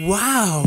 Wow.